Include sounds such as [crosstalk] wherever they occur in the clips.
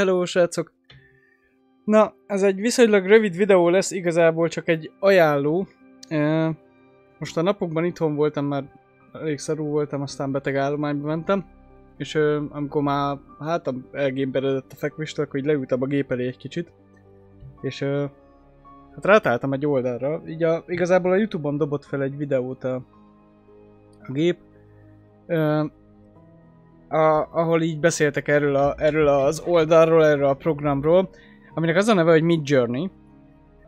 Hello, srácok! Na, ez egy viszonylag rövid videó lesz, igazából csak egy ajánló. Most a napokban itthon voltam, mert elég szarú voltam, aztán beteg állományba mentem. És amikor már hátam elgémberedett a fekvéstől, akkor így leültem a gép elé egy kicsit. És hát rátáltam egy oldalra. Így a, igazából a Youtube-on dobott fel egy videót a, a gép. A, ahol így beszéltek erről, a, erről az oldalról, erről a programról, aminek az a neve, hogy Mid Journey.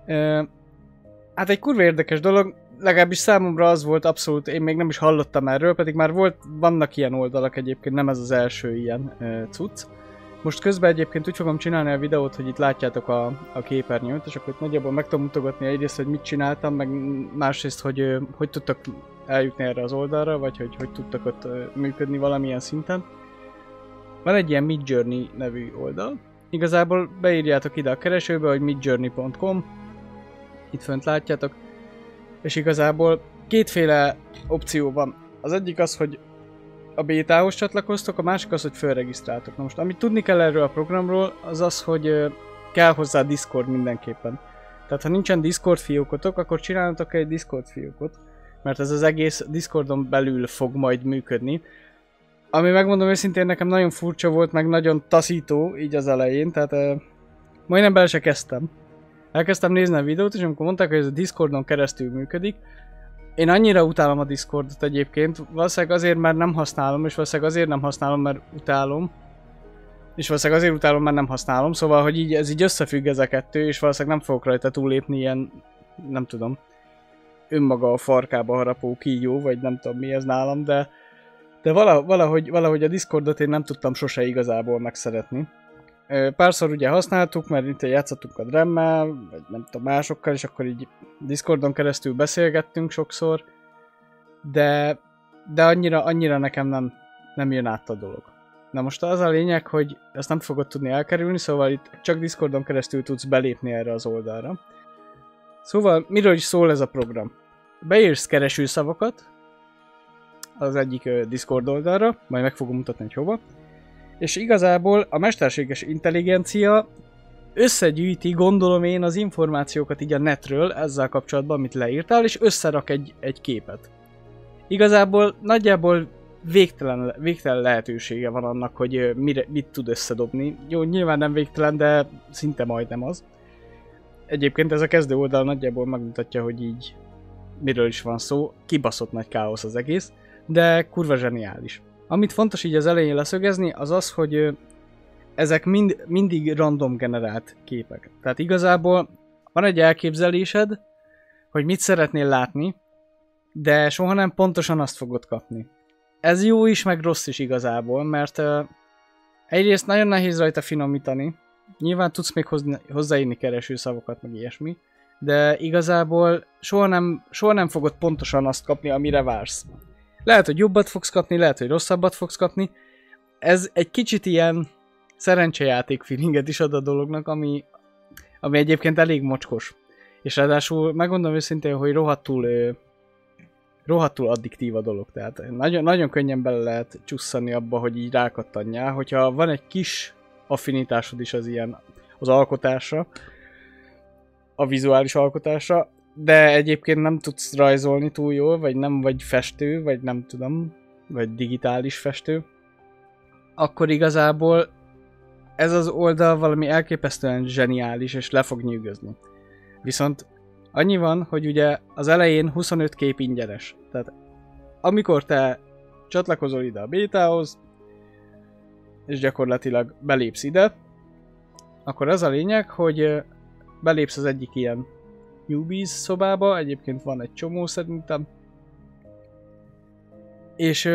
E, hát egy kurva érdekes dolog, legalábbis számomra az volt abszolút, én még nem is hallottam erről, pedig már volt, vannak ilyen oldalak egyébként, nem ez az első ilyen e, cucc. Most közben egyébként úgy fogom csinálni a videót, hogy itt látjátok a, a képernyőt, és akkor itt nagyjából meg tudom mutogatni egyrészt, hogy mit csináltam, meg másrészt, hogy hogy tudtak eljutni erre az oldalra, vagy hogy hogy tudtak ott működni valamilyen szinten. Van egy ilyen Midjourney nevű oldal. Igazából beírjátok ide a keresőbe, hogy midjourney.com. Itt fönt látjátok. És igazából kétféle opció van. Az egyik az, hogy a bétához csatlakoztok, a másik az, hogy felregisztráltok. Na most, amit tudni kell erről a programról, az az, hogy kell hozzá Discord mindenképpen. Tehát ha nincsen Discord fiókotok, akkor csináljatok egy Discord fiókot, mert ez az egész Discordon belül fog majd működni. Ami megmondom őszintén nekem nagyon furcsa volt, meg nagyon taszító így az elején, tehát uh, majdnem bele se kezdtem. Elkezdtem nézni a videót, és amikor mondták, hogy ez a Discordon keresztül működik, én annyira utálom a Discordot egyébként, valószínűleg azért, mert nem használom, és valószínűleg azért nem használom, mert utálom. És valószínűleg azért utálom, mert nem használom, szóval, hogy így, ez így összefügg ez a kettő, és valószínűleg nem fogok rajta túlépni ilyen, nem tudom, önmaga a farkába harapó kígyó, vagy nem tudom mi ez nálam, de, de valahogy, valahogy a Discordot én nem tudtam sose igazából megszeretni. Párszor ugye használtuk, mert itt játszottunk a Dremmel, vagy nem tudom, másokkal, és akkor így Discordon keresztül beszélgettünk sokszor, de, de annyira, annyira nekem nem, nem jön át a dolog. Na most az a lényeg, hogy ezt nem fogod tudni elkerülni, szóval itt csak Discordon keresztül tudsz belépni erre az oldalra. Szóval miről is szól ez a program? Beírsz keresőszavakat az egyik Discord oldalra, majd meg fogom mutatni, hogy hova, és igazából a mesterséges intelligencia összegyűjti, gondolom én, az információkat így a netről ezzel kapcsolatban, amit leírtál, és összerak egy, egy képet. Igazából nagyjából végtelen, végtelen lehetősége van annak, hogy mire, mit tud összedobni. Jó, nyilván nem végtelen, de szinte majdnem az. Egyébként ez a kezdő oldal nagyjából megmutatja, hogy így miről is van szó. Kibaszott nagy káosz az egész, de kurva zseniális. Amit fontos így az elején leszögezni, az az, hogy ezek mind, mindig random generált képek. Tehát igazából van egy elképzelésed, hogy mit szeretnél látni, de soha nem pontosan azt fogod kapni. Ez jó is, meg rossz is igazából, mert egyrészt nagyon nehéz rajta finomítani, nyilván tudsz még hozni, hozzáírni keresőszavakat, meg ilyesmi, de igazából soha nem, soha nem fogod pontosan azt kapni, amire vársz. Lehet, hogy jobbat fogsz kapni, lehet, hogy rosszabbat fogsz kapni. Ez egy kicsit ilyen szerencsejáték feelinget is ad a dolognak, ami, ami egyébként elég mocskos. És ráadásul megmondom őszintén, hogy rohadtul, rohadtul addiktív a dolog. Tehát nagyon, nagyon könnyen bele lehet csusszani abba, hogy így rákattanjál. Hogyha van egy kis affinitásod is az ilyen az alkotásra, a vizuális alkotásra, de egyébként nem tudsz rajzolni túl jól, vagy nem vagy festő, vagy nem tudom, vagy digitális festő, akkor igazából ez az oldal valami elképesztően zseniális, és le fog nyűgözni. Viszont annyi van, hogy ugye az elején 25 kép ingyenes. Tehát amikor te csatlakozol ide a bétához, és gyakorlatilag belépsz ide, akkor az a lényeg, hogy belépsz az egyik ilyen newbies szobába, egyébként van egy csomó szerintem. És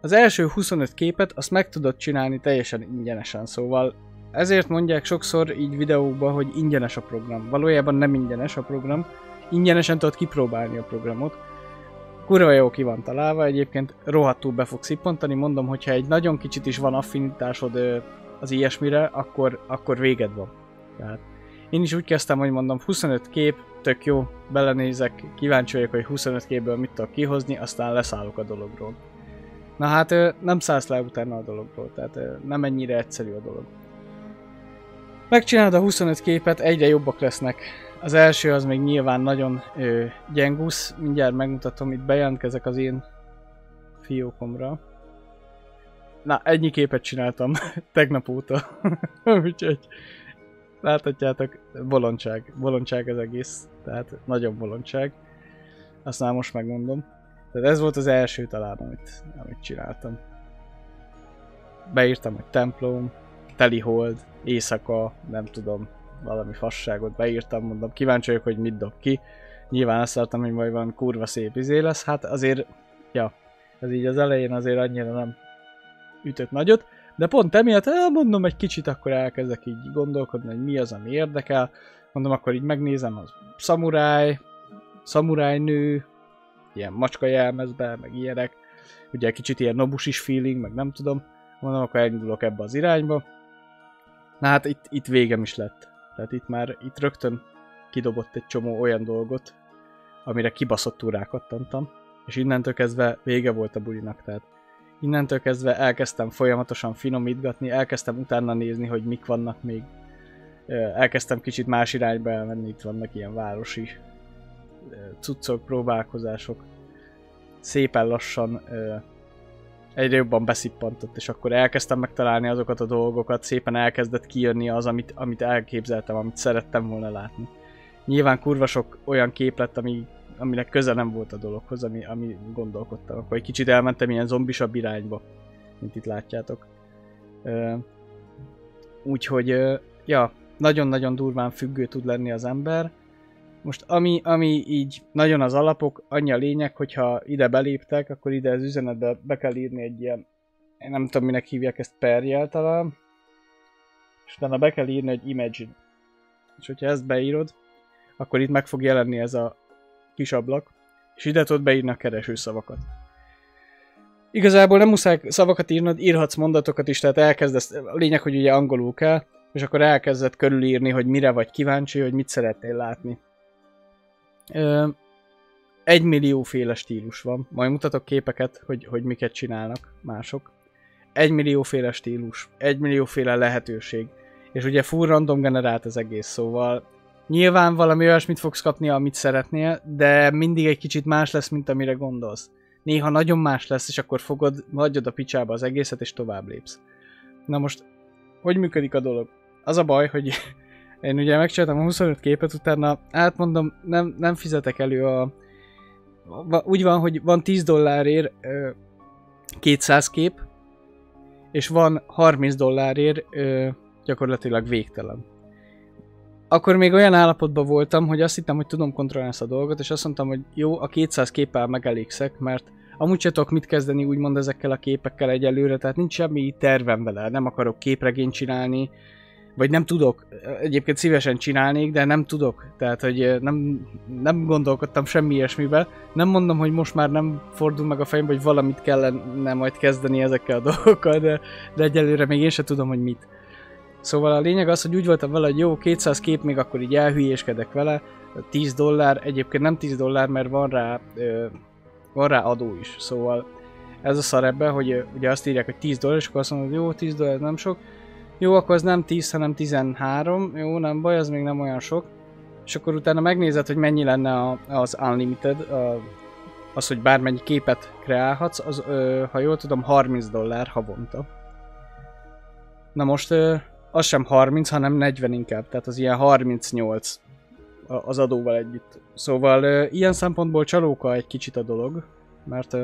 az első 25 képet azt meg tudod csinálni teljesen ingyenesen, szóval ezért mondják sokszor így videókban, hogy ingyenes a program. Valójában nem ingyenes a program, ingyenesen tudod kipróbálni a programot. Kurva jó ki van találva, egyébként rohadtul be fog szippantani, mondom, hogyha egy nagyon kicsit is van affinitásod az ilyesmire, akkor, akkor véged van. Tehát én is úgy kezdtem, hogy mondom 25 kép, tök jó, belenézek, kíváncsi vagyok, hogy 25 képből mit tudok kihozni, aztán leszállok a dologról. Na hát nem szállsz le utána a dologról, tehát nem ennyire egyszerű a dolog. Megcsinálod a 25 képet, egyre jobbak lesznek. Az első az még nyilván nagyon ö, gyengusz, mindjárt megmutatom, itt bejelentkezek az én fiókomra. Na, ennyi képet csináltam [laughs] tegnap óta, [laughs] úgyhogy láthatjátok, bolondság, bolondság az egész, tehát nagyon bolondság. Azt már most megmondom. Tehát ez volt az első talán, amit, amit csináltam. Beírtam, hogy templom, teli hold, éjszaka, nem tudom, valami fasságot beírtam, mondom, kíváncsi vagyok, hogy mit dob ki. Nyilván azt vártam, hogy majd van kurva szép izé lesz, hát azért, ja, ez így az elején azért annyira nem ütött nagyot, de pont emiatt mondom egy kicsit, akkor elkezdek így gondolkodni, hogy mi az, ami érdekel. Mondom, akkor így megnézem az szamuráj, szamuráj nő, ilyen macska jelmezbe, meg ilyenek. Ugye kicsit ilyen nobusis feeling, meg nem tudom. Mondom, akkor elindulok ebbe az irányba. Na hát itt, itt végem is lett. Tehát itt már, itt rögtön kidobott egy csomó olyan dolgot, amire kibaszott rákattantam. És innentől kezdve vége volt a bulinak, tehát innentől kezdve elkezdtem folyamatosan finomítgatni, elkezdtem utána nézni, hogy mik vannak még. Elkezdtem kicsit más irányba elmenni, itt vannak ilyen városi cuccok, próbálkozások. Szépen lassan egyre jobban beszippantott, és akkor elkezdtem megtalálni azokat a dolgokat, szépen elkezdett kijönni az, amit, amit elképzeltem, amit szerettem volna látni. Nyilván kurva sok olyan kép lett, ami, aminek köze nem volt a dologhoz, ami, ami gondolkodtam. Akkor egy kicsit elmentem ilyen zombisabb irányba, mint itt látjátok. Úgyhogy, ja, nagyon-nagyon durván függő tud lenni az ember, most ami, ami így nagyon az alapok, annyi a lényeg, hogyha ide beléptek, akkor ide az üzenetbe be kell írni egy ilyen, én nem tudom minek hívják ezt perjel talán, és utána be kell írni egy imagine. És hogyha ezt beírod, akkor itt meg fog jelenni ez a kis ablak, és ide tudod beírni a kereső szavakat. Igazából nem muszáj szavakat írnod, írhatsz mondatokat is, tehát elkezdesz, a lényeg, hogy ugye angolul kell, és akkor elkezded körülírni, hogy mire vagy kíváncsi, hogy mit szeretnél látni. Ö, egy millió féle stílus van. Majd mutatok képeket, hogy, hogy miket csinálnak mások. Egy millió féle stílus, egy millió féle lehetőség. És ugye full random generált az egész, szóval nyilván valami olyasmit fogsz kapni, amit szeretnél, de mindig egy kicsit más lesz, mint amire gondolsz. Néha nagyon más lesz, és akkor fogod, hagyod a picsába az egészet, és tovább lépsz. Na most, hogy működik a dolog? Az a baj, hogy [laughs] én ugye megcsináltam a 25 képet, utána átmondom, nem, nem fizetek elő a... Úgy van, hogy van 10 dollárért 200 kép, és van 30 dollárért gyakorlatilag végtelen. Akkor még olyan állapotban voltam, hogy azt hittem, hogy tudom kontrollálni ezt a dolgot, és azt mondtam, hogy jó, a 200 képpel megelégszek, mert amúgy se tudok mit kezdeni úgymond ezekkel a képekkel egyelőre, tehát nincs semmi tervem vele, nem akarok képregényt csinálni, vagy nem tudok, egyébként szívesen csinálnék, de nem tudok, tehát hogy nem, nem gondolkodtam semmi ilyesmivel. Nem mondom, hogy most már nem fordul meg a fejembe, hogy valamit kellene majd kezdeni ezekkel a [laughs] dolgokkal, de, de egyelőre még én sem tudom, hogy mit. Szóval a lényeg az, hogy úgy voltam vele, hogy jó, 200 kép, még akkor így elhülyéskedek vele, 10 dollár, egyébként nem 10 dollár, mert van rá, ö, van rá adó is, szóval ez a szar ebben, hogy ugye azt írják, hogy 10 dollár, és akkor azt mondod, hogy jó, 10 dollár nem sok, jó, akkor az nem 10, hanem 13. Jó, nem baj, az még nem olyan sok. És akkor utána megnézed, hogy mennyi lenne a, az Unlimited, a, az, hogy bármennyi képet kreálhatsz, az, ö, ha jól tudom, 30 dollár havonta. Na most ö, az sem 30, hanem 40 inkább, tehát az ilyen 38 az adóval együtt. Szóval ilyen szempontból csalóka egy kicsit a dolog, mert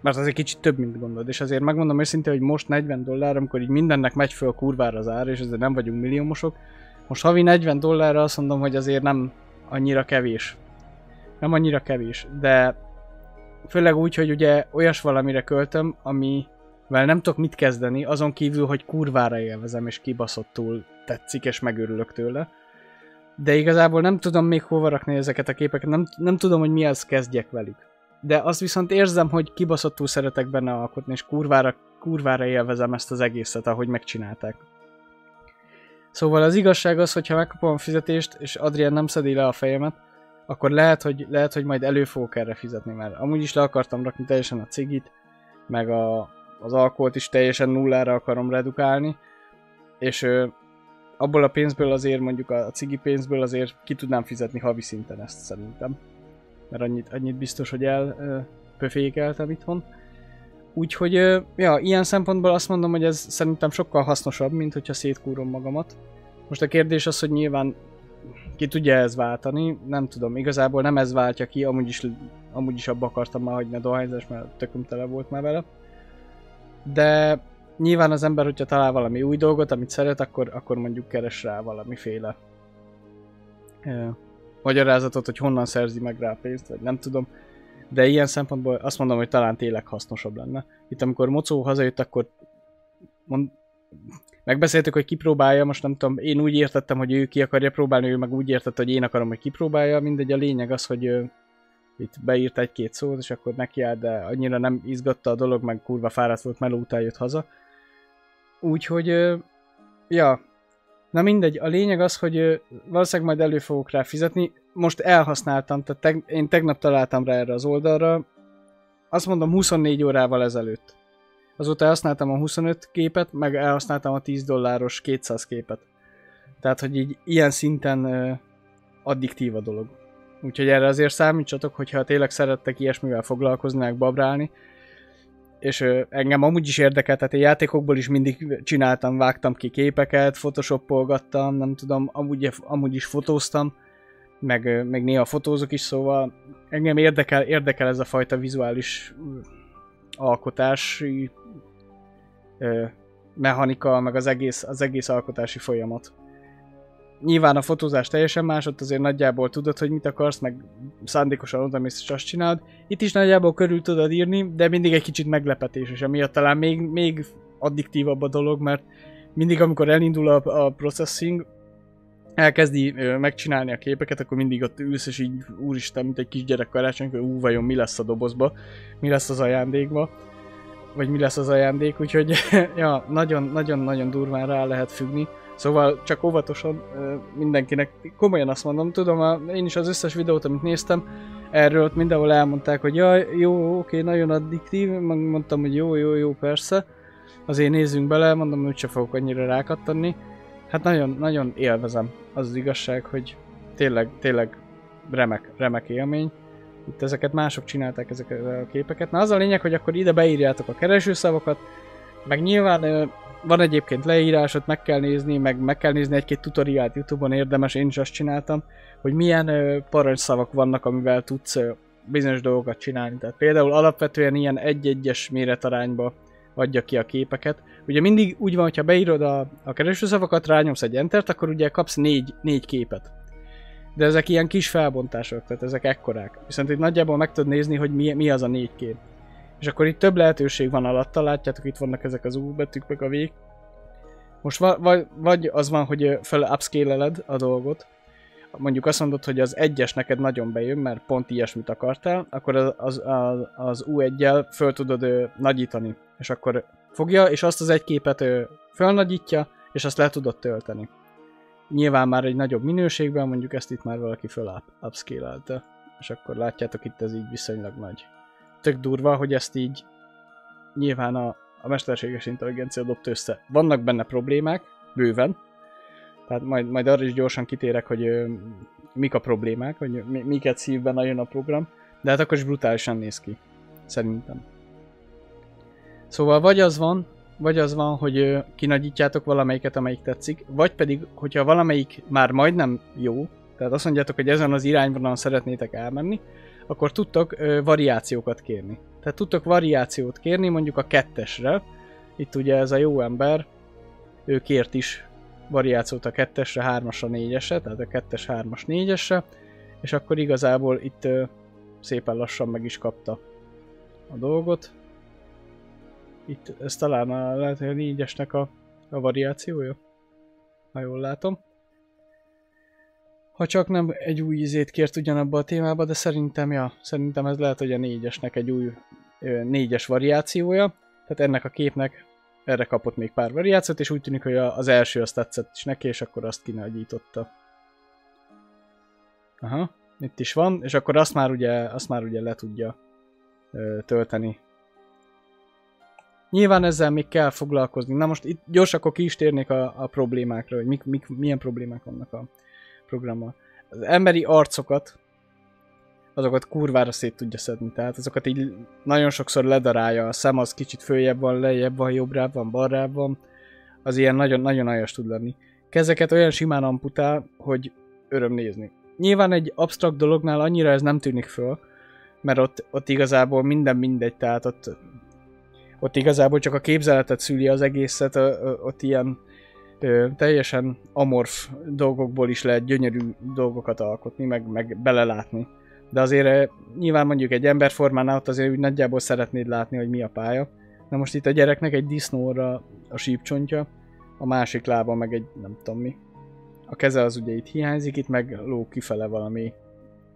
mert az egy kicsit több, mint gondolod, és azért megmondom őszintén, hogy most 40 dollár, amikor így mindennek megy föl kurvára az ár, és azért nem vagyunk milliómosok, most havi 40 dollárra azt mondom, hogy azért nem annyira kevés. Nem annyira kevés, de főleg úgy, hogy ugye olyas valamire költöm, amivel nem tudok mit kezdeni, azon kívül, hogy kurvára élvezem, és kibaszottul tetszik, és megörülök tőle. De igazából nem tudom még hova rakni ezeket a képeket, nem, nem tudom, hogy mihez kezdjek velük de azt viszont érzem, hogy kibaszottul szeretek benne alkotni, és kurvára, kurvára élvezem ezt az egészet, ahogy megcsinálták. Szóval az igazság az, hogy ha megkapom a fizetést, és Adrian nem szedi le a fejemet, akkor lehet, hogy, lehet, hogy majd elő fogok erre fizetni, mert amúgy is le akartam rakni teljesen a cigit, meg a, az alkoholt is teljesen nullára akarom redukálni, és ö, abból a pénzből azért mondjuk a cigi pénzből azért ki tudnám fizetni havi szinten ezt szerintem. Mert annyit, annyit biztos, hogy elpöfékeltem itthon. Úgyhogy, ja, ilyen szempontból azt mondom, hogy ez szerintem sokkal hasznosabb, mint hogyha szétkúrom magamat. Most a kérdés az, hogy nyilván ki tudja ez váltani, nem tudom, igazából nem ez váltja ki, amúgy is, amúgy is abba akartam már hagyni a dohányzás, mert tököm tele volt már vele. De nyilván az ember, hogyha talál valami új dolgot, amit szeret, akkor, akkor mondjuk keres rá valamiféle magyarázatot, hogy honnan szerzi meg rá pénzt, vagy nem tudom. De ilyen szempontból azt mondom, hogy talán tényleg hasznosabb lenne. Itt amikor Mocó hazajött, akkor mond, megbeszéltük, hogy kipróbálja, most nem tudom, én úgy értettem, hogy ő ki akarja próbálni, ő meg úgy értette, hogy én akarom, hogy kipróbálja, mindegy, a lényeg az, hogy itt beírt egy-két szót, és akkor neki áll, de annyira nem izgatta a dolog, meg kurva fáradt volt, meló után jött haza. Úgyhogy, ja, na mindegy, a lényeg az, hogy valószínűleg majd elő fogok rá fizetni, most elhasználtam, tehát teg- én tegnap találtam rá erre az oldalra, azt mondom 24 órával ezelőtt. Azóta használtam a 25 képet, meg elhasználtam a 10 dolláros 200 képet. Tehát, hogy így ilyen szinten addiktív a dolog. Úgyhogy erre azért számítsatok, hogyha tényleg szerettek ilyesmivel foglalkozni, meg babrálni. És engem amúgy is érdekel, tehát én játékokból is mindig csináltam, vágtam ki képeket, photoshopolgattam, nem tudom, amúgy, amúgy is fotóztam, meg, meg néha fotózok is, szóval engem érdekel, érdekel ez a fajta vizuális alkotási mechanika, meg az egész, az egész alkotási folyamat. Nyilván a fotózás teljesen más, ott azért nagyjából tudod, hogy mit akarsz, meg szándékosan odamész és azt csinálod. Itt is nagyjából körül tudod írni, de mindig egy kicsit meglepetés, és emiatt talán még, még addiktívabb a dolog, mert mindig amikor elindul a, a processing, elkezdi ö, megcsinálni a képeket, akkor mindig ott ülsz, és így úristen, mint egy kisgyerek karácsony, hogy ú, vajon mi lesz a dobozba, mi lesz az ajándékba, vagy mi lesz az ajándék, úgyhogy [laughs] ja, nagyon-nagyon-nagyon durván rá lehet függni. Szóval csak óvatosan mindenkinek, komolyan azt mondom, tudom, én is az összes videót, amit néztem, erről ott mindenhol elmondták, hogy jaj, jó, oké, nagyon addiktív, mondtam, hogy jó, jó, jó, persze, azért nézzünk bele, mondom, hogy sem fogok annyira rákattanni, Hát nagyon, nagyon élvezem. Az az igazság, hogy tényleg, tényleg remek, remek élmény. Itt ezeket mások csinálták, ezeket a képeket. Na az a lényeg, hogy akkor ide beírjátok a keresőszavakat, meg nyilván van egyébként leírásot, meg kell nézni, meg meg kell nézni egy-két tutoriált Youtube-on érdemes, én is azt csináltam, hogy milyen parancsszavak vannak, amivel tudsz bizonyos dolgokat csinálni. Tehát például alapvetően ilyen egy-egyes méretarányba adja ki a képeket. Ugye mindig úgy van, hogyha beírod a, a keresőszavakat, rányomsz egy entert, akkor ugye kapsz négy, négy képet. De ezek ilyen kis felbontások, tehát ezek ekkorák. Viszont itt nagyjából meg tudod nézni, hogy mi, mi az a négy kép. És akkor itt több lehetőség van alatta, látjátok, itt vannak ezek az U betűk, meg a V. Most va, vagy, vagy az van, hogy fel upscale a dolgot, mondjuk azt mondod, hogy az egyes neked nagyon bejön, mert pont ilyesmit akartál, akkor az, az, az, az U1-jel föl tudod ö, nagyítani, és akkor fogja, és azt az egy képet ö, fölnagyítja, és azt le tudod tölteni. Nyilván már egy nagyobb minőségben, mondjuk ezt itt már valaki föl upscale és akkor látjátok itt ez így viszonylag nagy. Tök durva, hogy ezt így nyilván a, a mesterséges intelligencia dobta össze. Vannak benne problémák, bőven, tehát majd, majd arra is gyorsan kitérek, hogy ö, mik a problémák, hogy miket szív be nagyon a program, de hát akkor is brutálisan néz ki. Szerintem. Szóval vagy az van, vagy az van, hogy ö, kinagyítjátok valamelyiket, amelyik tetszik, vagy pedig, hogyha valamelyik már majdnem jó, tehát azt mondjátok, hogy ezen az irányvonalon szeretnétek elmenni, akkor tudtok ö, variációkat kérni. Tehát tudtok variációt kérni mondjuk a kettesre. Itt ugye ez a jó ember, ő kért is variációt a 2-esre, 3-asra, 4-esre, tehát a 2-es, 3-as, 4-esre, és akkor igazából itt ö, szépen lassan meg is kapta a dolgot. Itt ez talán a, lehet, hogy a 4-esnek a, a variációja, ha jól látom. Ha csak nem egy új izét kért ugyanabba a témába, de szerintem, ja, szerintem ez lehet, hogy a 4-esnek egy új 4-es variációja. Tehát ennek a képnek erre kapott még pár variációt, és úgy tűnik, hogy az első azt tetszett is neki, és akkor azt kinagyította. Aha, itt is van, és akkor azt már ugye, azt már ugye le tudja ö, tölteni Nyilván ezzel még kell foglalkozni. Na most itt gyors akkor ki is térnék a, a problémákra, hogy mik, mik, milyen problémák vannak a programmal. Az emberi arcokat, azokat kurvára szét tudja szedni, tehát azokat így nagyon sokszor ledarálja, a szem az kicsit följebb van, lejjebb van, jobbrább van, balrább van, az ilyen nagyon-nagyon aljas tud lenni. Kezeket olyan simán amputál, hogy öröm nézni. Nyilván egy absztrakt dolognál annyira ez nem tűnik föl, mert ott, ott igazából minden mindegy, tehát ott, ott igazából csak a képzeletet szüli az egészet, ott ilyen ö, teljesen amorf dolgokból is lehet gyönyörű dolgokat alkotni, meg, meg belelátni. De azért nyilván mondjuk egy emberformánál ott azért úgy nagyjából szeretnéd látni, hogy mi a pálya. Na most itt a gyereknek egy disznóra a sípcsontja, a másik lába meg egy nem tudom mi. A keze az ugye itt hiányzik, itt meg ló kifele valami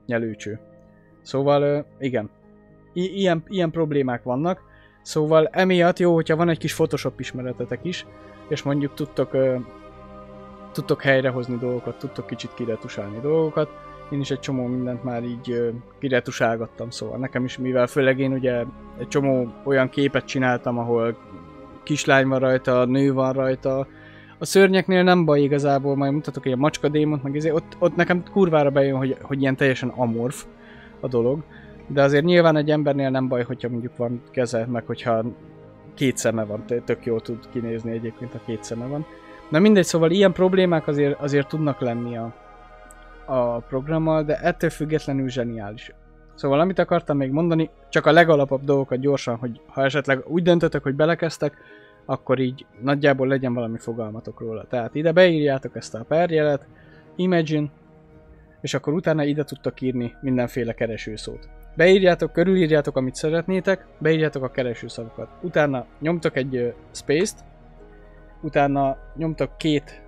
nyelőcső. Szóval igen, I- ilyen, ilyen problémák vannak. Szóval emiatt jó, hogyha van egy kis Photoshop ismeretetek is, és mondjuk tudtok, tudtok helyrehozni dolgokat, tudtok kicsit kiretusálni dolgokat. Én is egy csomó mindent már így kiretusálgattam, szóval nekem is, mivel főleg én ugye egy csomó olyan képet csináltam, ahol kislány van rajta, nő van rajta, a szörnyeknél nem baj igazából, majd mutatok egy macska démont, meg ezért, ott, ott nekem kurvára bejön, hogy, hogy ilyen teljesen amorf a dolog. De azért nyilván egy embernél nem baj, hogyha mondjuk van keze, meg hogyha két szeme van, tök jól tud kinézni egyébként, a két szeme van. Na mindegy, szóval ilyen problémák azért, azért tudnak lenni a, a programmal, de ettől függetlenül zseniális. Szóval amit akartam még mondani, csak a legalapabb dolgokat gyorsan, hogy ha esetleg úgy döntöttek, hogy belekezdtek, akkor így nagyjából legyen valami fogalmatok róla. Tehát ide beírjátok ezt a perjelet, Imagine, és akkor utána ide tudtok írni mindenféle keresőszót. Beírjátok, körülírjátok, amit szeretnétek, beírjátok a keresőszavakat. Utána nyomtok egy space-t, utána nyomtok két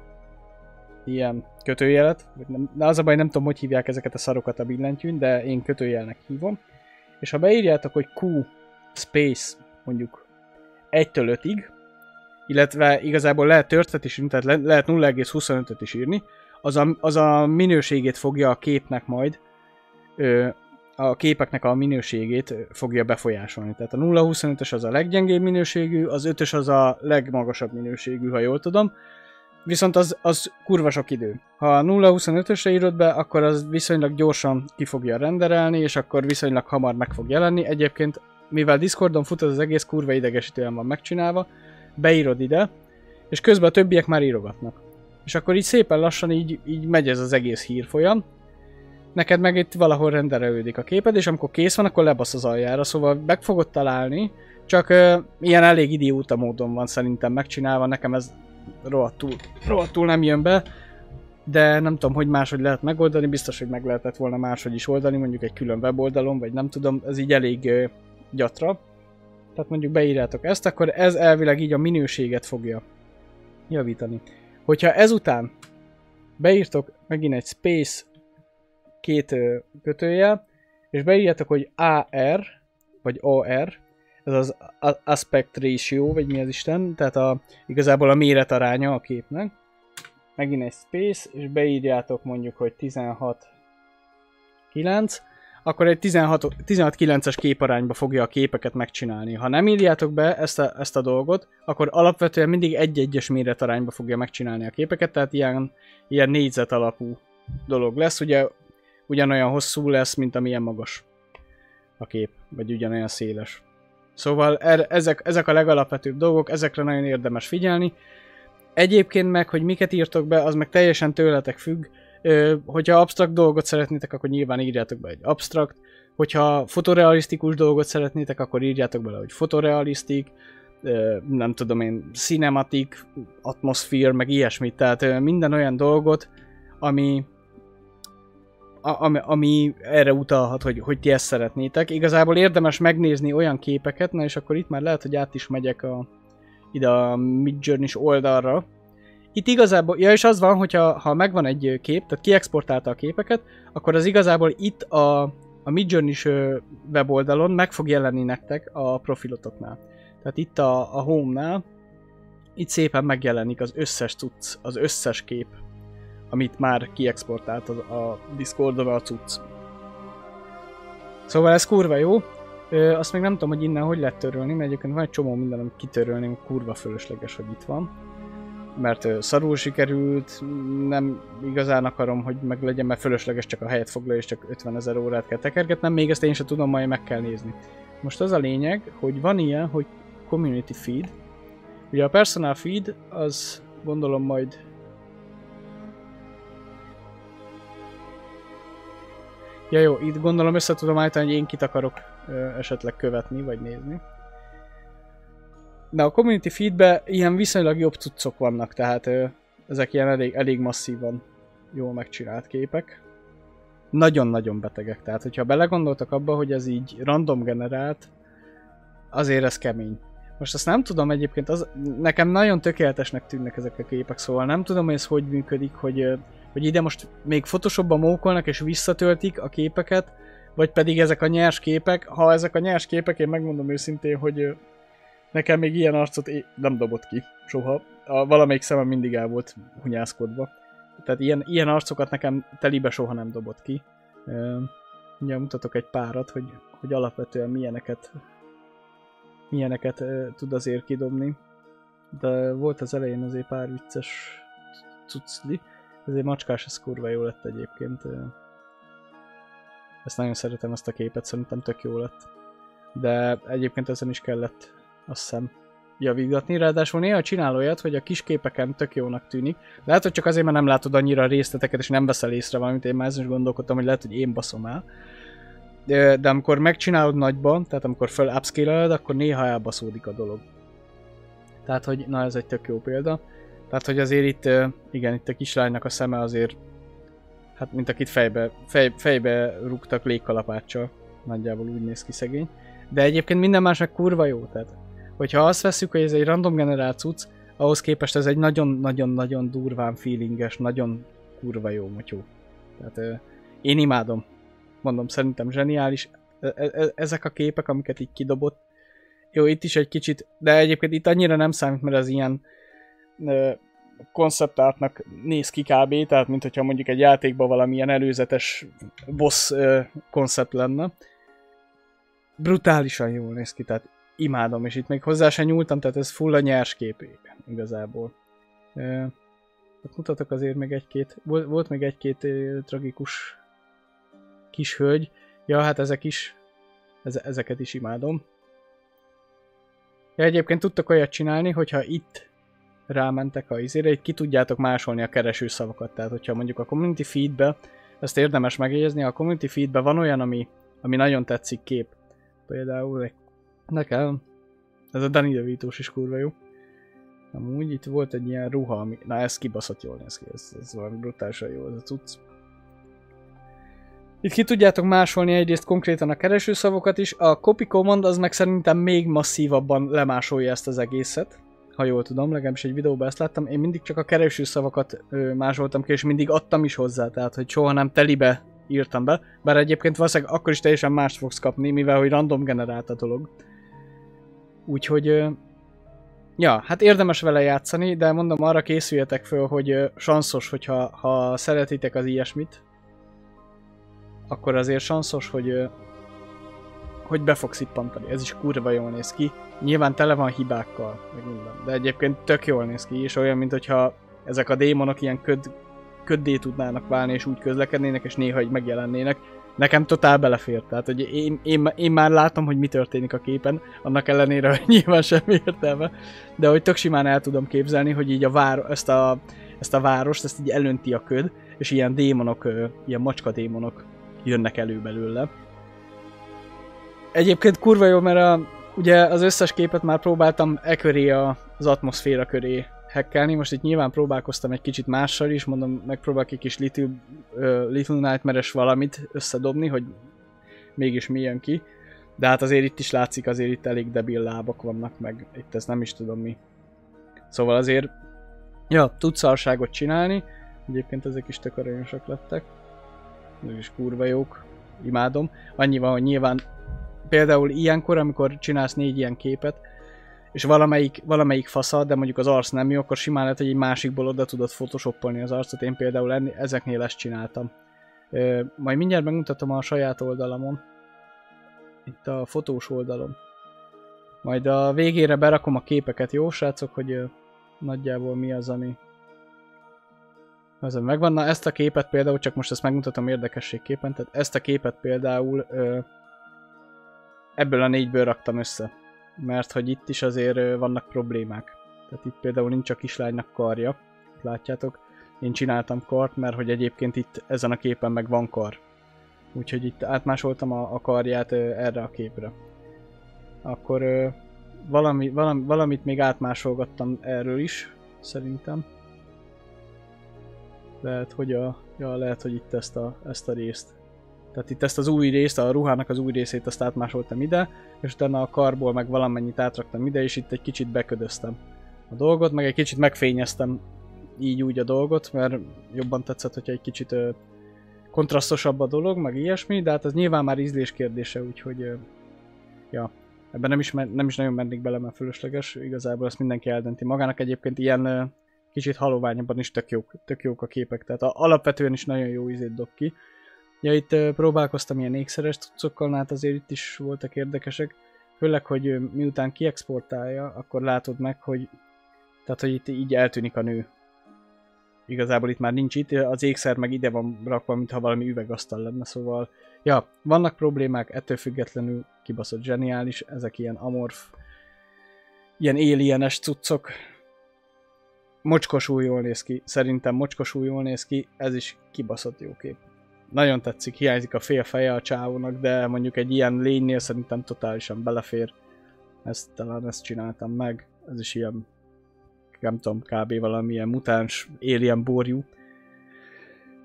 ilyen kötőjelet, de az a baj, nem tudom, hogy hívják ezeket a szarokat a billentyűn, de én kötőjelnek hívom. És ha beírjátok, hogy Q space mondjuk 1-től 5-ig, illetve igazából lehet törtet is írni, tehát le, lehet 0,25-öt is írni, az a, az a minőségét fogja a képnek majd, ö, a képeknek a minőségét fogja befolyásolni. Tehát a 0,25-ös az a leggyengébb minőségű, az 5-ös az a legmagasabb minőségű, ha jól tudom. Viszont az, az kurva sok idő. Ha a 0.25-ösre írod be, akkor az viszonylag gyorsan ki fogja renderelni, és akkor viszonylag hamar meg fog jelenni. Egyébként, mivel Discordon fut az egész kurva idegesítően van megcsinálva, beírod ide, és közben a többiek már írogatnak. És akkor így szépen lassan így, így megy ez az egész hírfolyam. Neked meg itt valahol renderelődik a képed, és amikor kész van, akkor lebasz az aljára, szóval meg fogod találni, csak uh, ilyen elég idióta módon van szerintem megcsinálva, nekem ez rohadtul, rohadtul nem jön be, de nem tudom, hogy máshogy lehet megoldani, biztos, hogy meg lehetett volna máshogy is oldani, mondjuk egy külön weboldalon, vagy nem tudom, ez így elég uh, gyatra. Tehát mondjuk beírjátok ezt, akkor ez elvileg így a minőséget fogja javítani. Hogyha ezután beírtok megint egy space két kötőjel, és beírjátok, hogy AR, vagy AR, ez az aspect ratio, vagy mi az Isten, tehát a, igazából a méretaránya a képnek. Megint egy space, és beírjátok mondjuk, hogy 16 9, akkor egy 16-9-es képarányba fogja a képeket megcsinálni. Ha nem írjátok be ezt a, ezt a dolgot, akkor alapvetően mindig egy-egyes méretarányba fogja megcsinálni a képeket, tehát ilyen, ilyen négyzet alapú dolog lesz. Ugye ugyanolyan hosszú lesz, mint amilyen magas a kép, vagy ugyanolyan széles. Szóval er, ezek, ezek a legalapvetőbb dolgok, ezekre nagyon érdemes figyelni. Egyébként meg, hogy miket írtok be, az meg teljesen tőletek függ. Ö, hogyha absztrakt dolgot szeretnétek, akkor nyilván írjátok be egy absztrakt. Hogyha fotorealisztikus dolgot szeretnétek, akkor írjátok bele, hogy fotorealisztik, ö, nem tudom én, cinematic, atmosphere, meg ilyesmit. Tehát ö, minden olyan dolgot, ami, ami, ami erre utalhat, hogy, hogy ti ezt szeretnétek. Igazából érdemes megnézni olyan képeket, na és akkor itt már lehet, hogy át is megyek a, ide a Midjourney-s oldalra. Itt igazából, ja és az van, hogyha ha megvan egy kép, tehát kiexportálta a képeket, akkor az igazából itt a, a Midjourney-s weboldalon meg fog jelenni nektek a profilotoknál. Tehát itt a, a home-nál, itt szépen megjelenik az összes cucc, az összes kép, amit már kiexportált a, a Discordon a cucc. Szóval ez kurva jó. Ö, azt még nem tudom, hogy innen hogy lehet törölni, mert egyébként van egy csomó minden, amit kitörölni, kurva fölösleges, hogy itt van. Mert ö, szarul sikerült, nem igazán akarom, hogy meg legyen, mert fölösleges csak a helyet foglal, és csak 50 ezer órát kell tekergetnem, még ezt én sem tudom, majd meg kell nézni. Most az a lényeg, hogy van ilyen, hogy community feed. Ugye a personal feed, az gondolom majd Ja jó, itt gondolom össze tudom állítani, hogy én kit akarok ö, esetleg követni, vagy nézni. De a community feedbe ilyen viszonylag jobb cuccok vannak, tehát ö, ezek ilyen elég, elég masszívan jól megcsinált képek. Nagyon-nagyon betegek, tehát hogyha belegondoltak abba, hogy ez így random generált, azért ez kemény. Most azt nem tudom egyébként, az, nekem nagyon tökéletesnek tűnnek ezek a képek, szóval nem tudom, hogy ez hogy működik, hogy hogy ide most még Photoshopban mókolnak és visszatöltik a képeket, vagy pedig ezek a nyers képek. Ha ezek a nyers képek, én megmondom őszintén, hogy nekem még ilyen arcot nem dobott ki soha. A valamelyik szemem mindig el volt hunyászkodva. Tehát ilyen, ilyen arcokat nekem telibe soha nem dobott ki. Ugye mutatok egy párat, hogy, hogy alapvetően milyeneket milyeneket tud azért kidobni. De volt az elején azért pár vicces cucli. Ez egy macskás, ez kurva jó lett egyébként. Ezt nagyon szeretem ezt a képet, szerintem tök jó lett. De egyébként ezen is kellett, azt hiszem, javítgatni. Ráadásul néha csinál olyat, hogy a kis képeken tök jónak tűnik. Lehet, hogy csak azért, mert nem látod annyira a részleteket, és nem veszel észre valamit. Én már ezen is gondolkodtam, hogy lehet, hogy én baszom el. De, de amikor megcsinálod nagyban, tehát amikor fel upscale akkor néha elbaszódik a dolog. Tehát, hogy na ez egy tök jó példa. Tehát, hogy azért itt, igen, itt a kislánynak a szeme azért, hát mint akit fejbe, fej, fejbe rúgtak légkalapáccsal. Nagyjából úgy néz ki szegény. De egyébként minden más meg kurva jó, tehát hogyha azt veszük, hogy ez egy random generált cucc, ahhoz képest ez egy nagyon-nagyon-nagyon durván feelinges, nagyon kurva jó motyó. Tehát én imádom. Mondom, szerintem zseniális. E- e- ezek a képek, amiket így kidobott. Jó, itt is egy kicsit, de egyébként itt annyira nem számít, mert az ilyen konceptártnak néz ki kb. Tehát, mint hogyha mondjuk egy játékban valamilyen előzetes boss koncept lenne. Brutálisan jól néz ki, tehát imádom, és itt még hozzá sem nyúltam, tehát ez full a nyers kép igazából. Hát mutatok azért még egy-két, volt, volt még egy-két tragikus kis hölgy. Ja, hát ezek is, ezeket is imádom. Ja, egyébként tudtak olyat csinálni, hogyha itt rámentek a izére, így ki tudjátok másolni a kereső szavakat. Tehát, hogyha mondjuk a community feedbe, ezt érdemes megjegyezni, a community feedbe van olyan, ami, ami nagyon tetszik kép. Például nekem ez a Danny DeVito is kurva jó. Amúgy itt volt egy ilyen ruha, ami... Na ez kibaszott jól néz ki, ez, ez valami brutálisan jó ez a cucc. Itt ki tudjátok másolni egyrészt konkrétan a keresőszavokat is, a copy command az meg szerintem még masszívabban lemásolja ezt az egészet ha jól tudom, legalábbis egy videóban ezt láttam, én mindig csak a kereső szavakat ö, másoltam ki, és mindig adtam is hozzá, tehát hogy soha nem telibe írtam be, bár egyébként valószínűleg akkor is teljesen mást fogsz kapni, mivel hogy random generált a dolog. Úgyhogy, ö, ja, hát érdemes vele játszani, de mondom, arra készüljetek föl, hogy ö, sanszos, hogyha ha szeretitek az ilyesmit, akkor azért sanszos, hogy hogy be fog szippantani. Ez is kurva jól néz ki. Nyilván tele van hibákkal, meg minden. De egyébként tök jól néz ki, és olyan, mint hogyha ezek a démonok ilyen köd, köddé tudnának válni, és úgy közlekednének, és néha így megjelennének. Nekem totál belefér, tehát hogy én, én, én már látom, hogy mi történik a képen, annak ellenére, hogy [laughs] nyilván semmi értelme, de hogy tök simán el tudom képzelni, hogy így a vár, ezt, a, ezt a várost, ezt így elönti a köd, és ilyen démonok, ilyen macska démonok jönnek elő belőle Egyébként kurva jó, mert a, ugye az összes képet már próbáltam e köré a, az atmoszféra köré hackelni, most itt nyilván próbálkoztam egy kicsit mással is, mondom, megpróbálok egy kis Little, uh, Little Nightmare-es valamit összedobni, hogy mégis mi jön ki. De hát azért itt is látszik, azért itt elég debil lábak vannak, meg itt ez nem is tudom mi. Szóval azért, ja, tudsz szarságot csinálni, egyébként ezek is tök aranyosak lettek. Ezek is kurva jók, imádom. Annyi van, hogy nyilván például ilyenkor, amikor csinálsz négy ilyen képet, és valamelyik, valamelyik faszad, de mondjuk az arc nem jó, akkor simán lehet, hogy egy másikból oda tudod photoshopolni az arcot. Én például enni, ezeknél ezt csináltam. Ö, majd mindjárt megmutatom a saját oldalamon. itt a fotós oldalon. Majd a végére berakom a képeket, jó srácok, hogy ö, nagyjából mi az, ami ami megvan. Na ezt a képet például, csak most ezt megmutatom érdekességképpen, tehát ezt a képet például ö, ebből a négyből raktam össze. Mert hogy itt is azért vannak problémák. Tehát itt például nincs a kislánynak karja, látjátok. Én csináltam kart, mert hogy egyébként itt ezen a képen meg van kar. Úgyhogy itt átmásoltam a, karját erre a képre. Akkor valami, valami, valamit még átmásolgattam erről is, szerintem. Lehet, hogy a, ja, lehet, hogy itt ezt a, ezt a részt. Tehát itt ezt az új részt, a ruhának az új részét azt átmásoltam ide, és utána a karból meg valamennyit átraktam ide, és itt egy kicsit beködöztem a dolgot, meg egy kicsit megfényeztem így úgy a dolgot, mert jobban tetszett, hogyha egy kicsit ö, kontrasztosabb a dolog, meg ilyesmi, de hát ez nyilván már ízlés kérdése, úgyhogy ja, ebben nem is, nem is nagyon mennék bele, mert fölösleges, igazából ezt mindenki eldönti magának. Egyébként ilyen kicsit haloványabban is tök jók, tök jók a képek, tehát a, alapvetően is nagyon jó ízét dob ki. Ja, itt próbálkoztam ilyen ékszeres cuccokkal, hát azért itt is voltak érdekesek, főleg, hogy miután kiexportálja, akkor látod meg, hogy tehát, hogy itt így eltűnik a nő. Igazából itt már nincs itt, az ékszer meg ide van rakva, mintha valami üvegasztal lenne, szóval... Ja, vannak problémák, ettől függetlenül kibaszott zseniális, ezek ilyen amorf, ilyen alienes cuccok. Mocskosul jól néz ki, szerintem mocskosul jól néz ki, ez is kibaszott jó kép. Nagyon tetszik, hiányzik a fél feje a csávónak, de mondjuk egy ilyen lénynél szerintem totálisan belefér. Ezt talán ezt csináltam meg, ez is ilyen nem tudom, kb. valamilyen mutáns alien borjú.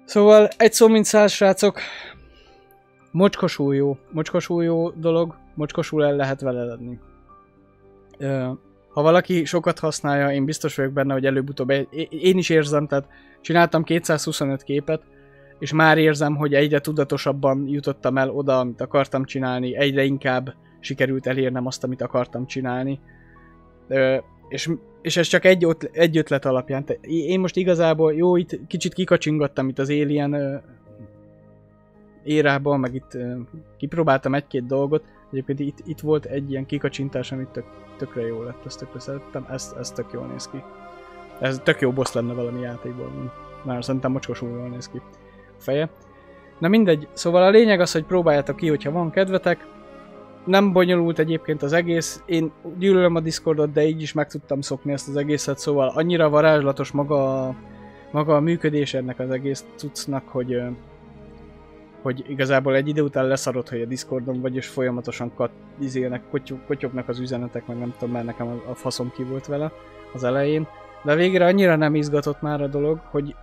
Szóval egy szó mint száz srácok, mocskosul jó, mocskosul jó dolog, mocskosul el lehet vele lenni. Ha valaki sokat használja, én biztos vagyok benne, hogy előbb-utóbb, én is érzem, tehát csináltam 225 képet, és már érzem, hogy egyre tudatosabban jutottam el oda, amit akartam csinálni, egyre inkább sikerült elérnem azt, amit akartam csinálni. És és ez csak egy, ötlet, egy ötlet alapján. Te, én most igazából, jó, itt kicsit kikacsingattam itt az Alien uh, érában, meg itt uh, kipróbáltam egy-két dolgot. Egyébként itt, itt volt egy ilyen kikacsintás, amit tök, tökre jó lett, ezt tökre szerettem, ez, ez tök jól néz ki. Ez tök jó boss lenne valami játékban. Már szerintem mocskosul jól néz ki feje. Na mindegy, szóval a lényeg az, hogy próbáljátok ki, hogyha van kedvetek, nem bonyolult egyébként az egész, én gyűlölöm a Discordot, de így is meg tudtam szokni ezt az egészet, szóval annyira varázslatos maga a, maga a működés ennek az egész cuccnak, hogy, hogy igazából egy idő után leszarod, hogy a Discordon vagy, és folyamatosan kat, izélnek, kotyognak az üzenetek, meg nem tudom, mert nekem a, faszom ki volt vele az elején. De a annyira nem izgatott már a dolog, hogy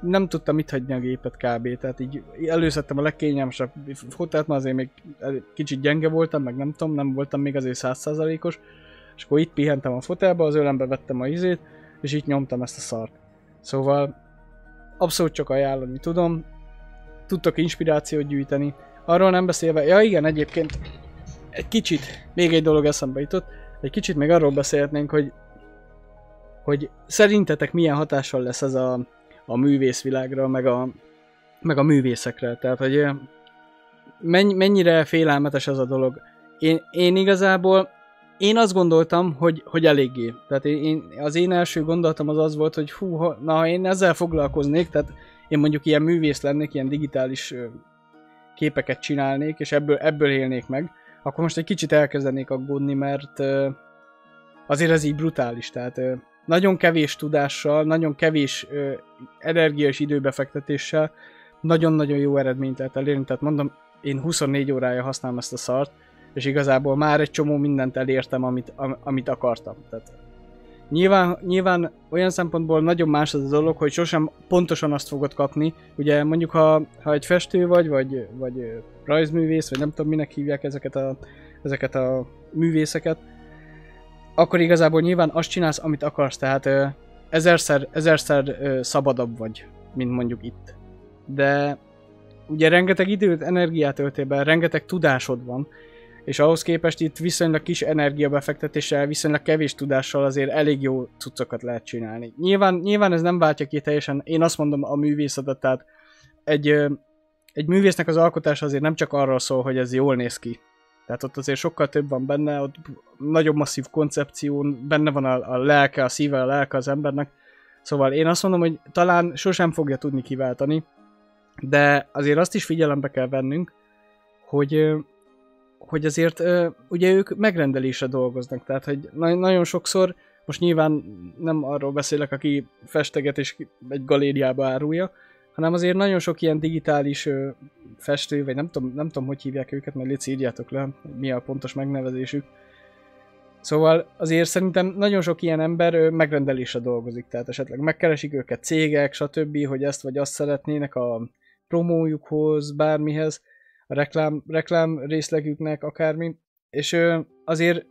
nem tudtam mit hagyni a gépet kb. Tehát így előszedtem a legkényelmesebb fotelt, mert azért még kicsit gyenge voltam, meg nem tudom, nem voltam még azért százszázalékos. És akkor itt pihentem a fotelbe, az ölembe vettem a izét, és itt nyomtam ezt a szart. Szóval abszolút csak ajánlani tudom. Tudtok inspirációt gyűjteni. Arról nem beszélve, ja igen, egyébként egy kicsit, még egy dolog eszembe jutott, egy kicsit még arról beszélhetnénk, hogy hogy szerintetek milyen hatással lesz ez a a művészvilágra, meg a, meg a művészekre. Tehát, hogy mennyire félelmetes ez a dolog. Én, én igazából én azt gondoltam, hogy, hogy eléggé. Tehát én, az én első gondolatom az az volt, hogy hú, na ha én ezzel foglalkoznék, tehát én mondjuk ilyen művész lennék, ilyen digitális képeket csinálnék, és ebből, ebből élnék meg, akkor most egy kicsit elkezdenék aggódni, mert azért ez így brutális, tehát nagyon kevés tudással, nagyon kevés ö, energia és időbefektetéssel nagyon-nagyon jó eredményt lehet elérni, tehát mondom, én 24 órája használom ezt a szart, és igazából már egy csomó mindent elértem, amit, am, amit akartam. Tehát nyilván, nyilván olyan szempontból nagyon más az a dolog, hogy sosem pontosan azt fogod kapni. Ugye mondjuk, ha, ha egy festő vagy, vagy, vagy rajzművész, vagy nem tudom minek hívják ezeket a, ezeket a művészeket, akkor igazából nyilván azt csinálsz, amit akarsz, tehát ö, ezerszer, ezerszer ö, szabadabb vagy, mint mondjuk itt. De ugye rengeteg időt, energiát öltél rengeteg tudásod van, és ahhoz képest itt viszonylag kis energiabefektetéssel, viszonylag kevés tudással azért elég jó cuccokat lehet csinálni. Nyilván, nyilván ez nem váltja ki teljesen, én azt mondom a művészetet, tehát egy, egy művésznek az alkotása azért nem csak arról szól, hogy ez jól néz ki. Tehát ott azért sokkal több van benne, ott nagyobb masszív koncepció, benne van a, a lelke, a szíve, a lelke az embernek. Szóval én azt mondom, hogy talán sosem fogja tudni kiváltani, de azért azt is figyelembe kell vennünk, hogy hogy azért ugye ők megrendelésre dolgoznak, tehát hogy nagyon sokszor, most nyilván nem arról beszélek, aki festeget és egy galériába árulja, hanem azért nagyon sok ilyen digitális festő, vagy nem tudom, nem tudom, hogy hívják őket, majd légy írjátok le, mi a pontos megnevezésük. Szóval azért szerintem nagyon sok ilyen ember megrendelésre dolgozik, tehát esetleg megkeresik őket cégek, stb., hogy ezt vagy azt szeretnének a promójukhoz, bármihez, a reklám, reklám részlegüknek, akármi, és azért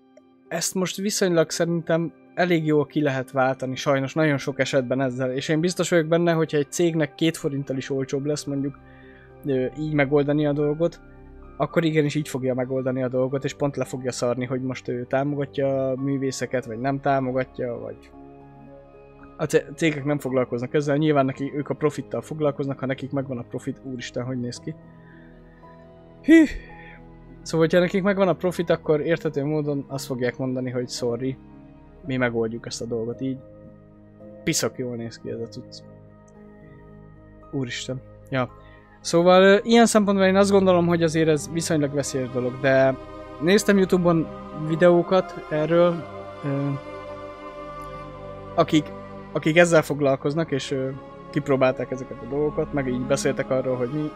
ezt most viszonylag szerintem elég jól ki lehet váltani, sajnos nagyon sok esetben ezzel, és én biztos vagyok benne, hogyha egy cégnek két forinttal is olcsóbb lesz mondjuk így megoldani a dolgot, akkor igenis így fogja megoldani a dolgot, és pont le fogja szarni, hogy most ő támogatja a művészeket, vagy nem támogatja, vagy a cégek nem foglalkoznak ezzel, nyilván neki, ők a profittal foglalkoznak, ha nekik megvan a profit, úristen, hogy néz ki. Hű! Szóval, hogyha nekik megvan a profit, akkor értető módon azt fogják mondani, hogy sorry, mi megoldjuk ezt a dolgot így. Piszak jól néz ki ez a cucc. Úristen. Ja. Szóval ilyen szempontból én azt gondolom, hogy azért ez viszonylag veszélyes dolog, de néztem Youtube-on videókat erről, akik, akik ezzel foglalkoznak, és kipróbálták ezeket a dolgokat, meg így beszéltek arról, hogy mi,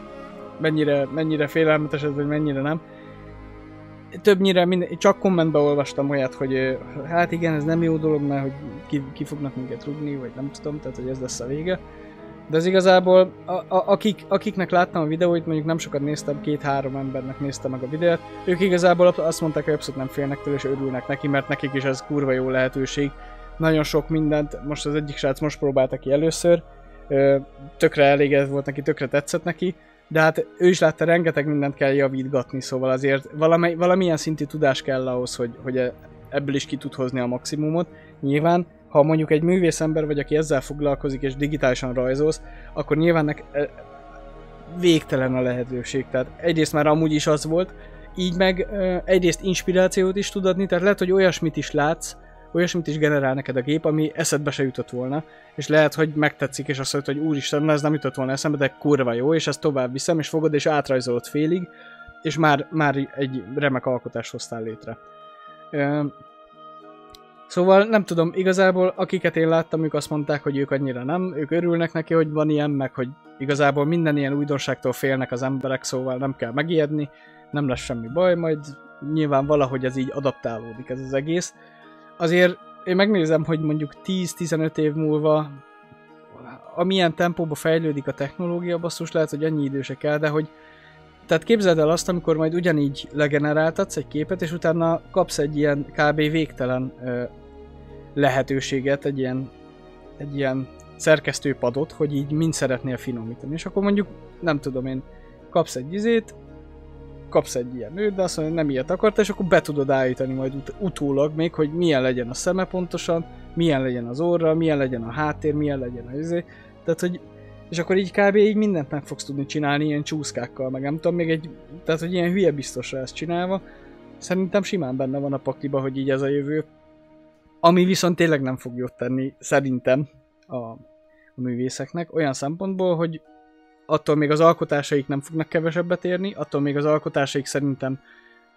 mennyire, mennyire félelmetes ez, vagy mennyire nem többnyire minden, csak kommentbe olvastam olyat, hogy hát igen, ez nem jó dolog, mert hogy ki, ki fognak minket rugni, vagy nem tudom, tehát hogy ez lesz a vége. De ez igazából, a, a, akik, akiknek láttam a videóit, mondjuk nem sokat néztem, két-három embernek néztem meg a videót, ők igazából azt mondták, hogy abszolút nem félnek tőle, és örülnek neki, mert nekik is ez kurva jó lehetőség. Nagyon sok mindent, most az egyik srác most próbálta ki először, tökre elégedett volt neki, tökre tetszett neki, de hát ő is látta, rengeteg mindent kell javítgatni, szóval azért valami, valamilyen szintű tudás kell ahhoz, hogy, hogy ebből is ki tud hozni a maximumot. Nyilván, ha mondjuk egy művészember vagy, aki ezzel foglalkozik és digitálisan rajzolsz, akkor nyilván nek, e, végtelen a lehetőség. Tehát egyrészt már amúgy is az volt, így meg egyrészt inspirációt is tud adni, tehát lehet, hogy olyasmit is látsz, olyasmit is generál neked a gép, ami eszedbe se jutott volna, és lehet, hogy megtetszik, és azt mondod, hogy úristen, ez nem jutott volna eszembe, de kurva jó, és ezt tovább viszem, és fogod, és átrajzolod félig, és már, már egy remek alkotás hoztál létre. Szóval nem tudom, igazából akiket én láttam, ők azt mondták, hogy ők annyira nem, ők örülnek neki, hogy van ilyen, meg hogy igazából minden ilyen újdonságtól félnek az emberek, szóval nem kell megijedni, nem lesz semmi baj, majd nyilván valahogy ez így adaptálódik ez az egész azért én megnézem, hogy mondjuk 10-15 év múlva amilyen tempóba fejlődik a technológia, basszus lehet, hogy annyi időse kell, de hogy tehát képzeld el azt, amikor majd ugyanígy legeneráltatsz egy képet, és utána kapsz egy ilyen kb. végtelen ö, lehetőséget, egy ilyen, egy ilyen szerkesztőpadot, hogy így mind szeretnél finomítani. És akkor mondjuk, nem tudom én, kapsz egy izét, kapsz egy ilyen nőt, de azt mondja, hogy nem ilyet akart, és akkor be tudod állítani majd ut- utólag még, hogy milyen legyen a szeme pontosan, milyen legyen az orra, milyen legyen a háttér, milyen legyen a izé. Tehát, hogy és akkor így kb. így mindent meg fogsz tudni csinálni ilyen csúszkákkal, meg nem tudom, még egy, tehát hogy ilyen hülye biztosra ezt csinálva. Szerintem simán benne van a pakliba, hogy így ez a jövő. Ami viszont tényleg nem fog jót tenni, szerintem a, a művészeknek, olyan szempontból, hogy attól még az alkotásaik nem fognak kevesebbet érni, attól még az alkotásaik szerintem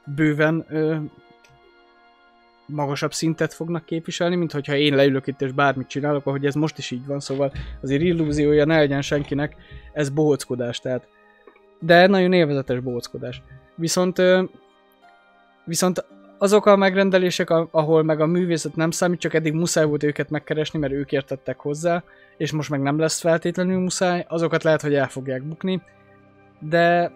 bőven ö, magasabb szintet fognak képviselni, mint hogyha én leülök itt és bármit csinálok, ahogy ez most is így van, szóval azért illúziója ne legyen senkinek, ez bohóckodás, tehát de nagyon élvezetes bohóckodás. Viszont ö, viszont azok a megrendelések, ahol meg a művészet nem számít, csak eddig muszáj volt őket megkeresni, mert ők értettek hozzá, és most meg nem lesz feltétlenül muszáj, azokat lehet, hogy el fogják bukni, de,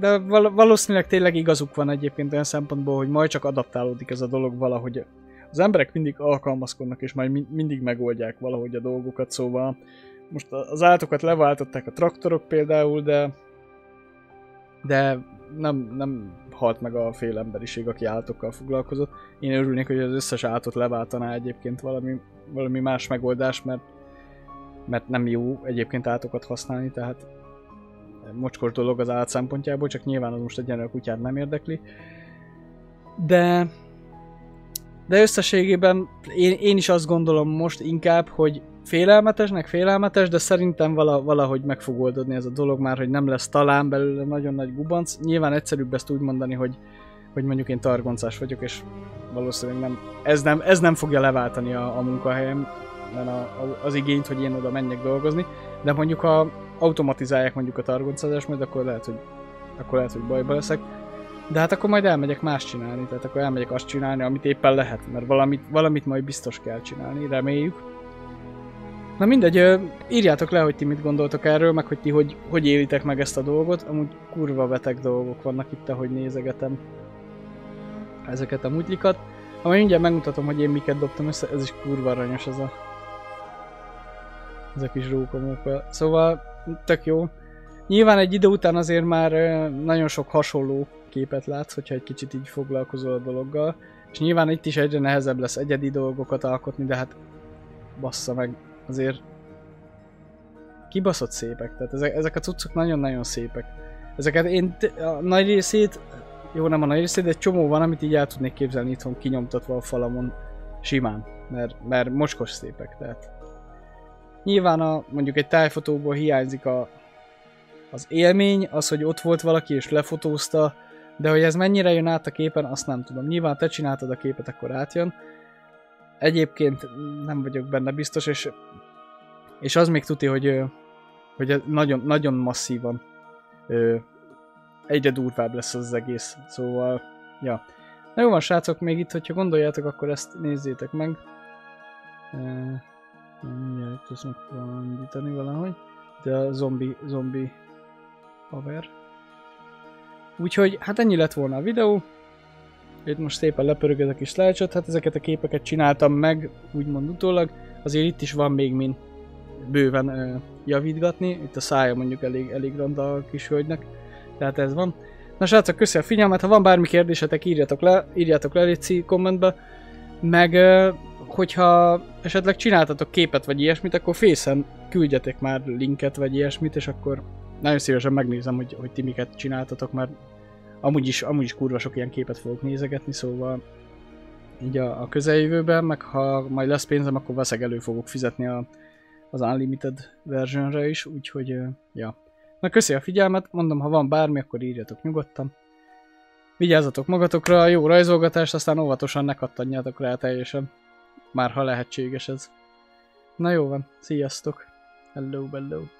de val- valószínűleg tényleg igazuk van egyébként olyan szempontból, hogy majd csak adaptálódik ez a dolog valahogy. Az emberek mindig alkalmazkodnak, és majd mi- mindig megoldják valahogy a dolgokat, szóval most az állatokat leváltották a traktorok például, de de nem, nem halt meg a fél emberiség, aki állatokkal foglalkozott. Én örülnék, hogy az összes állatot leváltaná egyébként valami, valami más megoldás, mert, mert nem jó egyébként állatokat használni, tehát mocskos dolog az állat szempontjából, csak nyilván az most egyenlő a kutyát nem érdekli. De de összességében én, én is azt gondolom most inkább, hogy félelmetesnek félelmetes, de szerintem vala, valahogy meg fog oldódni ez a dolog már, hogy nem lesz talán belőle nagyon nagy gubanc. Nyilván egyszerűbb ezt úgy mondani, hogy, hogy mondjuk én targoncás vagyok, és valószínűleg nem, ez, nem, ez nem fogja leváltani a, a munkahelyem, a, a, az igényt, hogy én oda menjek dolgozni, de mondjuk ha automatizálják mondjuk a targoncázást, majd akkor lehet, hogy akkor lehet, hogy bajba leszek. De hát akkor majd elmegyek más csinálni, tehát akkor elmegyek azt csinálni, amit éppen lehet, mert valamit, valamit majd biztos kell csinálni, reméljük. Na mindegy, írjátok le, hogy ti mit gondoltok erről, meg hogy ti hogy, hogy élitek meg ezt a dolgot. Amúgy kurva beteg dolgok vannak itt, ahogy nézegetem ezeket a mutlikat. Amely mindjárt megmutatom, hogy én miket dobtam össze, ez is kurva aranyos ez a... Ez a kis rókamóka. Szóval, tök jó. Nyilván egy idő után azért már nagyon sok hasonló képet látsz, hogyha egy kicsit így foglalkozol a dologgal. És nyilván itt is egyre nehezebb lesz egyedi dolgokat alkotni, de hát bassza meg, azért kibaszott szépek. Tehát ezek, ezek a cuccok nagyon-nagyon szépek. Ezeket én a nagy részét, jó nem a nagy részét, de egy csomó van, amit így el tudnék képzelni itthon kinyomtatva a falamon simán, mert, mert mocskos szépek, tehát nyilván a, mondjuk egy tájfotóból hiányzik a, az élmény, az, hogy ott volt valaki és lefotózta, de hogy ez mennyire jön át a képen, azt nem tudom. Nyilván te csináltad a képet, akkor átjön. Egyébként nem vagyok benne biztos, és, és az még tuti, hogy, hogy nagyon, nagyon masszívan egyre durvább lesz az, egész. Szóval, ja. Na jó van, srácok, még itt, hogyha gondoljátok, akkor ezt nézzétek meg. Mindjárt ezt meg tudom valahogy. De a zombi, zombi haver. Úgyhogy hát ennyi lett volna a videó. Itt most szépen lepörög ez a kis slideshot, hát ezeket a képeket csináltam meg, úgymond utólag. Azért itt is van még min bőven ö, javítgatni. Itt a szája mondjuk elég, elég ronda a kis hölgynek. Tehát ez van. Na srácok, köszi a figyelmet, ha van bármi kérdésetek, írjatok le, írjátok le egy kommentbe. Meg ö, hogyha esetleg csináltatok képet vagy ilyesmit, akkor fészen küldjetek már linket vagy ilyesmit, és akkor nagyon szívesen megnézem, hogy, hogy ti miket csináltatok, mert amúgy is, amúgy is kurva sok ilyen képet fogok nézegetni, szóval így a, a közeljövőben, meg ha majd lesz pénzem, akkor veszek elő fogok fizetni a, az Unlimited versionre is, úgyhogy, ja. Na köszi a figyelmet, mondom, ha van bármi, akkor írjatok nyugodtan. Vigyázzatok magatokra, jó rajzolgatást, aztán óvatosan ne kattanjátok rá teljesen. Már ha lehetséges ez. Na jó van, sziasztok! Hello, hello!